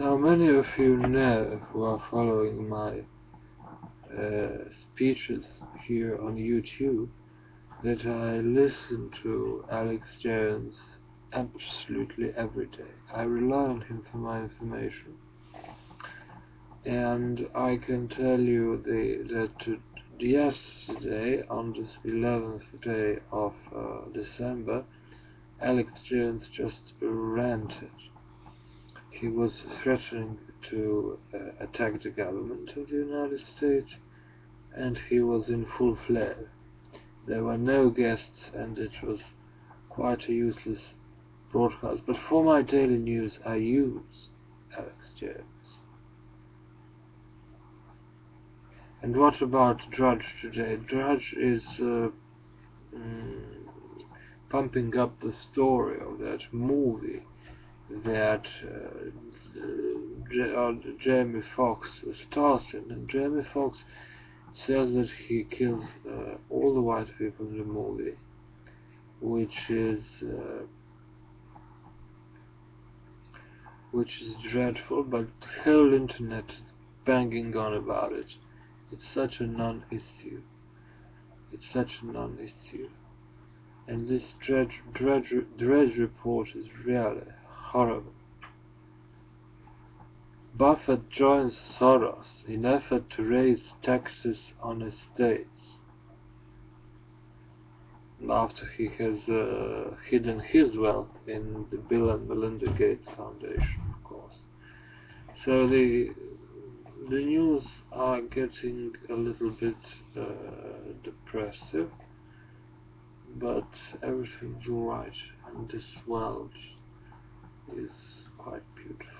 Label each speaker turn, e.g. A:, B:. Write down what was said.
A: Now, many of you know who are following my uh, speeches here on YouTube that I listen to Alex Jones absolutely every day. I rely on him for my information. And I can tell you the, that yesterday, on this 11th day of uh, December, Alex Jones just ranted. He was threatening to uh, attack the government of the United States, and he was in full flare. There were no guests, and it was quite a useless broadcast. But for my daily news, I use Alex Jones. And what about Drudge today? Drudge is uh, mm, pumping up the story of that movie that uh, uh, Jamie Foxx stars in. And Jamie Foxx says that he kills uh, all the white people in the movie, which is uh, which is dreadful, but the whole internet is banging on about it. It's such a non-issue. It's such a non-issue. And this Drudge, Drudge, Drudge report is really horrible. Buffett joins Soros in effort to raise taxes on estates after he has uh, hidden his wealth in the Bill and Melinda Gates Foundation, of course. So the the news are getting a little bit uh, depressive, but everything's alright, and this world is quite beautiful.